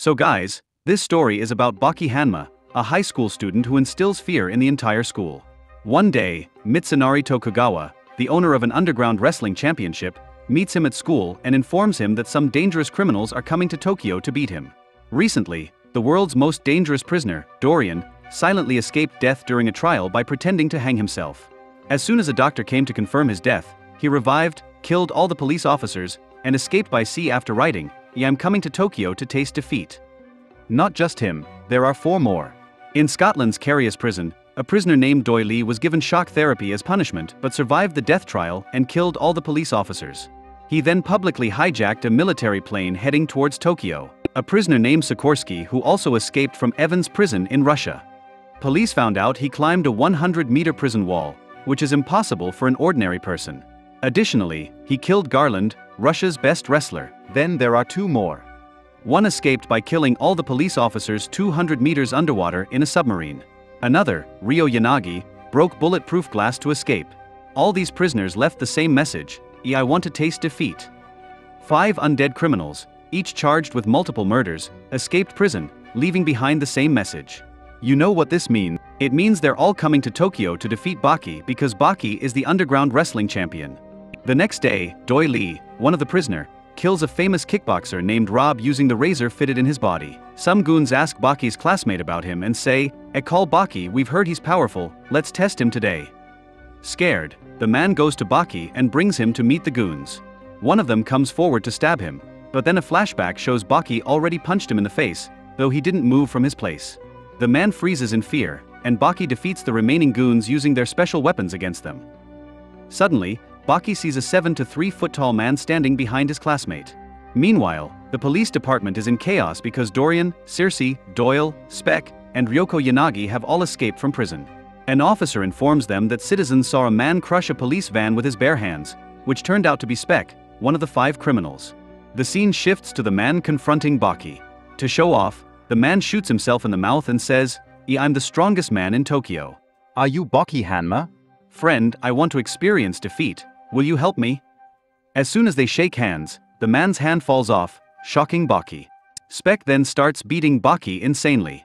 So guys, this story is about Baki Hanma, a high school student who instills fear in the entire school. One day, Mitsunari Tokugawa, the owner of an underground wrestling championship, meets him at school and informs him that some dangerous criminals are coming to Tokyo to beat him. Recently, the world's most dangerous prisoner, Dorian, silently escaped death during a trial by pretending to hang himself. As soon as a doctor came to confirm his death, he revived, killed all the police officers, and escaped by sea after writing, I am coming to Tokyo to taste defeat. Not just him, there are four more. In Scotland's Carious prison, a prisoner named Doyle was given shock therapy as punishment but survived the death trial and killed all the police officers. He then publicly hijacked a military plane heading towards Tokyo. A prisoner named Sikorsky who also escaped from Evans prison in Russia. Police found out he climbed a 100 meter prison wall, which is impossible for an ordinary person. Additionally, he killed Garland, Russia's best wrestler. Then there are two more. One escaped by killing all the police officers 200 meters underwater in a submarine. Another, Ryo Yanagi, broke bulletproof glass to escape. All these prisoners left the same message I want to taste defeat. Five undead criminals, each charged with multiple murders, escaped prison, leaving behind the same message. You know what this means? It means they're all coming to Tokyo to defeat Baki because Baki is the underground wrestling champion. The next day, Doyle, one of the prisoner, kills a famous kickboxer named Rob using the razor fitted in his body. Some goons ask Baki's classmate about him and say, "E call Baki, we've heard he's powerful, let's test him today. Scared, the man goes to Baki and brings him to meet the goons. One of them comes forward to stab him, but then a flashback shows Baki already punched him in the face, though he didn't move from his place. The man freezes in fear, and Baki defeats the remaining goons using their special weapons against them. Suddenly, Baki sees a 7 to 3 foot tall man standing behind his classmate. Meanwhile, the police department is in chaos because Dorian, Circe, Doyle, Speck, and Ryoko Yanagi have all escaped from prison. An officer informs them that citizens saw a man crush a police van with his bare hands, which turned out to be Speck, one of the five criminals. The scene shifts to the man confronting Baki. To show off, the man shoots himself in the mouth and says, I'm the strongest man in Tokyo. Are you Baki Hanma? Friend, I want to experience defeat. Will you help me? As soon as they shake hands, the man's hand falls off, shocking Baki. Speck then starts beating Baki insanely.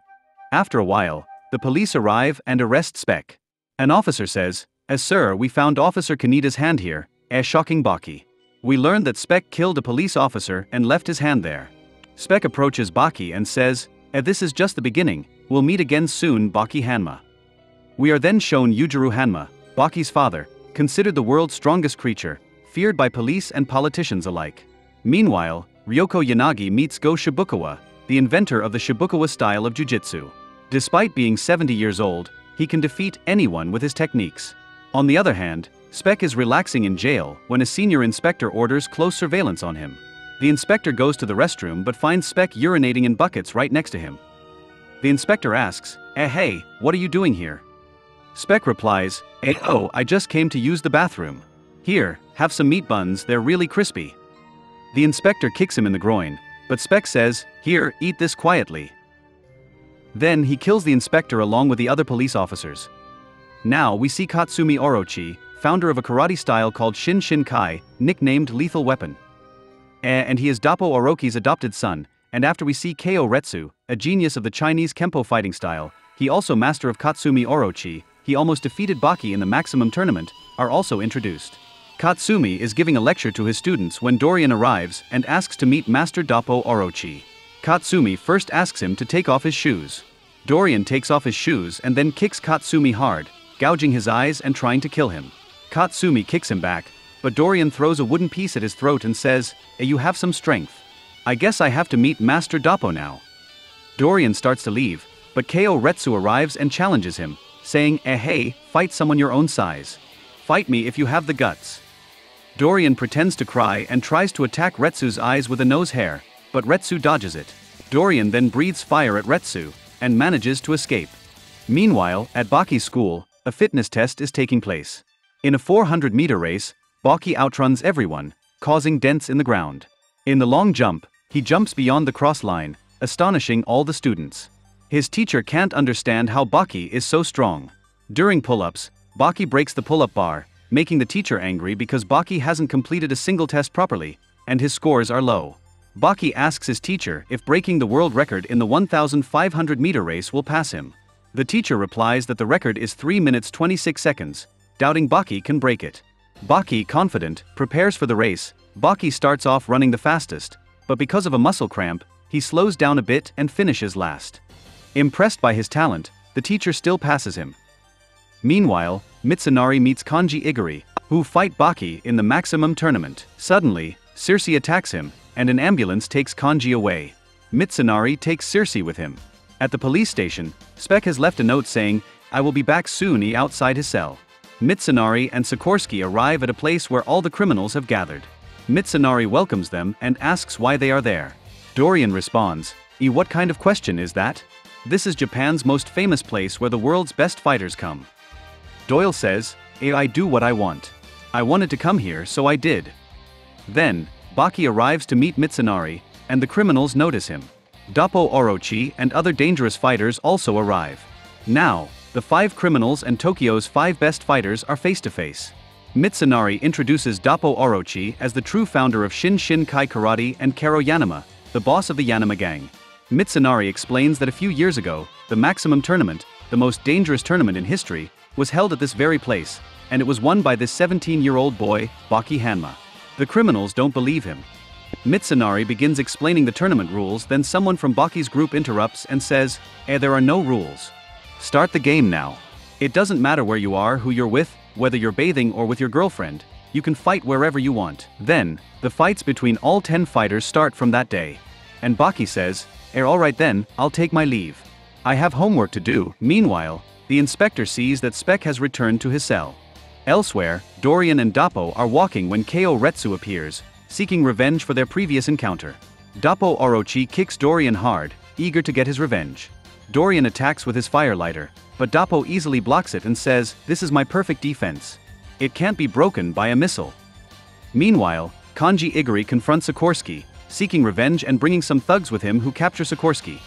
After a while, the police arrive and arrest Speck. An officer says, As sir, we found Officer Kanita's hand here, as shocking Baki. We learned that Speck killed a police officer and left his hand there. Speck approaches Baki and says, eh, This is just the beginning, we'll meet again soon, Baki Hanma. We are then shown Yujiro Hanma, Baki's father, considered the world's strongest creature, feared by police and politicians alike. Meanwhile, Ryoko Yanagi meets Go Shibukawa, the inventor of the Shibukawa style of jujitsu. Despite being 70 years old, he can defeat anyone with his techniques. On the other hand, Speck is relaxing in jail when a senior inspector orders close surveillance on him. The inspector goes to the restroom but finds Speck urinating in buckets right next to him. The inspector asks, Eh hey, what are you doing here? Speck replies, Eh oh, I just came to use the bathroom. Here, have some meat buns, they're really crispy. The inspector kicks him in the groin, but Speck says, Here, eat this quietly. Then he kills the inspector along with the other police officers. Now we see Katsumi Orochi, founder of a karate style called Shin Shin Kai, nicknamed Lethal Weapon. And he is Doppo Orochi's adopted son, and after we see Kaioh Retsu, a genius of the Chinese Kempo fighting style, he also master of Katsumi Orochi, he almost defeated Baki in the Maximum Tournament, are also introduced. Katsumi is giving a lecture to his students when Dorian arrives and asks to meet Master Doppo Orochi. Katsumi first asks him to take off his shoes. Dorian takes off his shoes and then kicks Katsumi hard, gouging his eyes and trying to kill him. Katsumi kicks him back, but Dorian throws a wooden piece at his throat and says, hey, You have some strength. I guess I have to meet Master Doppo now. Dorian starts to leave, but Kaioh Retsu arrives and challenges him, saying, eh hey, fight someone your own size. Fight me if you have the guts. Dorian pretends to cry and tries to attack Retsu's eyes with a nose hair, but Retsu dodges it. Dorian then breathes fire at Retsu, and manages to escape. Meanwhile, at Baki's school, a fitness test is taking place. In a 400 meter race, Baki outruns everyone, causing dents in the ground. In the long jump, he jumps beyond the cross line, astonishing all the students. His teacher can't understand how Baki is so strong. During pull ups, Baki breaks the pull up bar, making the teacher angry because Baki hasn't completed a single test properly, and his scores are low. Baki asks his teacher if breaking the world record in the 1,500 meter race will pass him. The teacher replies that the record is 3 minutes 26 seconds, doubting Baki can break it. Baki, confident, prepares for the race. Baki starts off running the fastest, but because of a muscle cramp, he slows down a bit and finishes last. Impressed by his talent, the teacher still passes him. Meanwhile, Mitsunari meets Kanji Igari, who fight Baki in the Maximum tournament. Suddenly, Circe attacks him, and an ambulance takes Kanji away. Mitsunari takes Circe with him. At the police station, Spec has left a note saying, I will be back soon outside his cell. Mitsunari and Sikorsky arrive at a place where all the criminals have gathered. Mitsunari welcomes them and asks why they are there. Dorian responds, E what kind of question is that? This is Japan's most famous place where the world's best fighters come. Doyle says, I do what I want. I wanted to come here so I did. Then, Baki arrives to meet Mitsunari, and the criminals notice him. Doppo Orochi and other dangerous fighters also arrive. Now, the five criminals and Tokyo's five best fighters are face to face. Mitsunari introduces Doppo Orochi as the true founder of Shin Shin Kai Karate and Karo Yanuma, the boss of the Yanuma gang. Mitsunari explains that a few years ago, the Maximum Tournament, the most dangerous tournament in history, was held at this very place, and it was won by this 17 year old boy, Baki Hanma. The criminals don't believe him. Mitsunari begins explaining the tournament rules, then someone from Baki's group interrupts and says, Eh, there are no rules. Start the game now. It doesn't matter where you are, who you're with, whether you're bathing or with your girlfriend, you can fight wherever you want. Then, the fights between all 10 fighters start from that day. And Baki says, Eh, alright then, I'll take my leave. I have homework to do. Meanwhile, the inspector sees that Speck has returned to his cell. Elsewhere, Dorian and Doppo are walking when Kaioh Retsu appears, seeking revenge for their previous encounter. Doppo Orochi kicks Dorian hard, eager to get his revenge. Dorian attacks with his firelighter, but Doppo easily blocks it and says, This is my perfect defense. It can't be broken by a missile. Meanwhile, Kanji Igari confronts Sikorsky, seeking revenge and bringing some thugs with him who capture Sikorsky.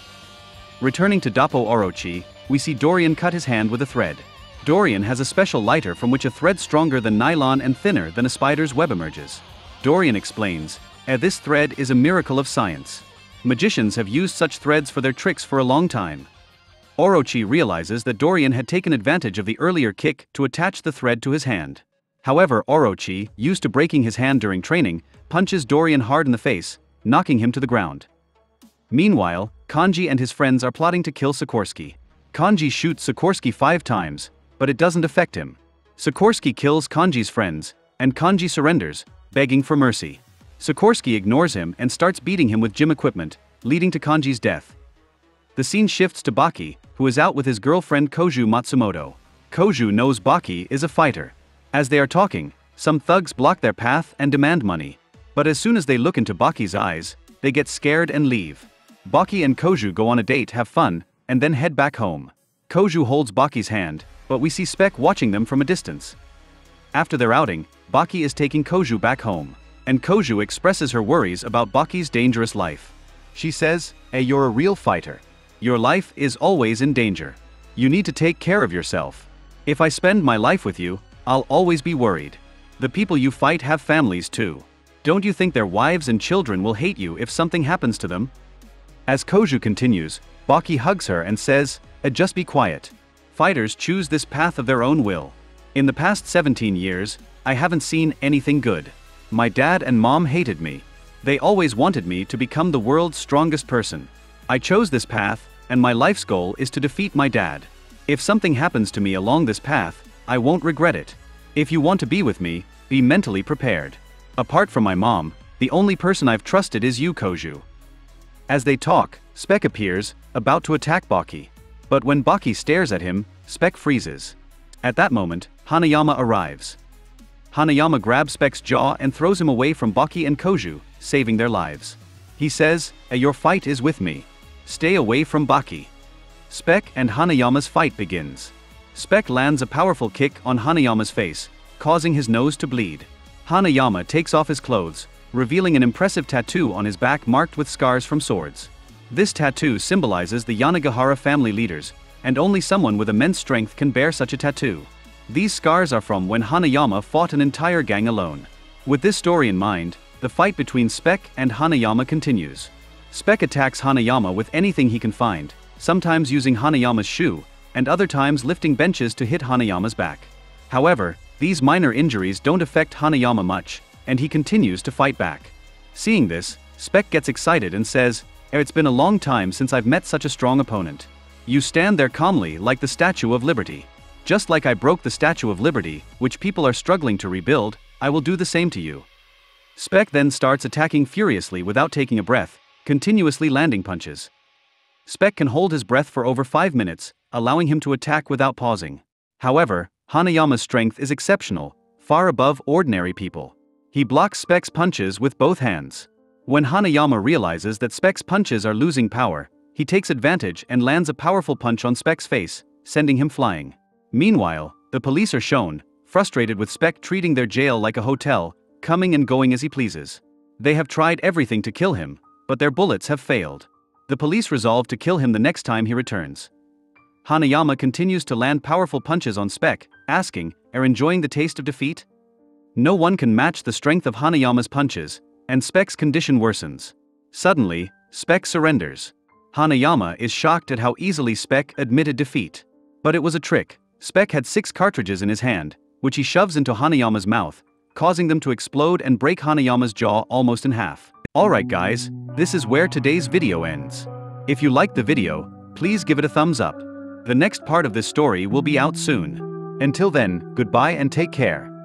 Returning to Doppo Orochi, we see Dorian cut his hand with a thread. Dorian has a special lighter from which a thread stronger than nylon and thinner than a spider's web emerges. Dorian explains, eh, this thread is a miracle of science. Magicians have used such threads for their tricks for a long time. Orochi realizes that Dorian had taken advantage of the earlier kick to attach the thread to his hand. However, Orochi, used to breaking his hand during training, punches Dorian hard in the face, knocking him to the ground. Meanwhile, Kanji and his friends are plotting to kill Sikorsky. Kanji shoots Sikorsky five times, but it doesn't affect him. Sikorsky kills Kanji's friends, and Kanji surrenders, begging for mercy. Sikorsky ignores him and starts beating him with gym equipment, leading to Kanji's death. The scene shifts to Baki, who is out with his girlfriend Kozue Matsumoto. Kozue knows Baki is a fighter. As they are talking, some thugs block their path and demand money. But as soon as they look into Baki's eyes, they get scared and leave. Baki and Kozue go on a date, have fun, and then head back home. Kozue holds Baki's hand, but we see Spec watching them from a distance. After their outing, Baki is taking Kozue back home, and Kozue expresses her worries about Baki's dangerous life. She says, Hey, you're a real fighter. Your life is always in danger. You need to take care of yourself. If I spend my life with you, I'll always be worried. The people you fight have families too. Don't you think their wives and children will hate you if something happens to them? As Kozue continues, Baki hugs her and says, eh, Just be quiet. Fighters choose this path of their own will. In the past 17 years, I haven't seen anything good. My dad and mom hated me. They always wanted me to become the world's strongest person. I chose this path, and my life's goal is to defeat my dad. If something happens to me along this path, I won't regret it. If you want to be with me, be mentally prepared. Apart from my mom, the only person I've trusted is you, Kozue. As they talk, Speck appears, about to attack Baki. But when Baki stares at him, Speck freezes. At that moment, Hanayama arrives. Hanayama grabs Speck's jaw and throws him away from Baki and Kozue, saving their lives. He says, eh, Your fight is with me. Stay away from Baki. Speck and Hanayama's fight begins. Speck lands a powerful kick on Hanayama's face, causing his nose to bleed. Hanayama takes off his clothes, revealing an impressive tattoo on his back marked with scars from swords. This tattoo symbolizes the Yanagihara family leaders, and only someone with immense strength can bear such a tattoo. These scars are from when Hanayama fought an entire gang alone. With this story in mind, the fight between Spec and Hanayama continues. Spec attacks Hanayama with anything he can find, sometimes using Hanayama's shoe, and other times lifting benches to hit Hanayama's back. However, these minor injuries don't affect Hanayama much, and he continues to fight back. Seeing this, Spec gets excited and says, "Er, It's been a long time since I've met such a strong opponent. You stand there calmly like the Statue of Liberty. Just like I broke the Statue of Liberty, which people are struggling to rebuild, I will do the same to you. Spec then starts attacking furiously without taking a breath, continuously landing punches. Spec can hold his breath for over 5 minutes, allowing him to attack without pausing. However, Hanayama's strength is exceptional, far above ordinary people. He blocks Spec's punches with both hands. When Hanayama realizes that Spec's punches are losing power, he takes advantage and lands a powerful punch on Spec's face, sending him flying. Meanwhile, the police are shown, frustrated with Spec treating their jail like a hotel, coming and going as he pleases. They have tried everything to kill him, but their bullets have failed. The police resolve to kill him the next time he returns. Hanayama continues to land powerful punches on Spec, asking, Are enjoying the taste of defeat? No one can match the strength of Hanayama's punches, and Spec's condition worsens. Suddenly, Spec surrenders. Hanayama is shocked at how easily Spec admitted defeat. But it was a trick. Spec had six cartridges in his hand, which he shoves into Hanayama's mouth, causing them to explode and break Hanayama's jaw almost in half. Alright guys, this is where today's video ends. If you liked the video, please give it a thumbs up. The next part of this story will be out soon. Until then, goodbye and take care.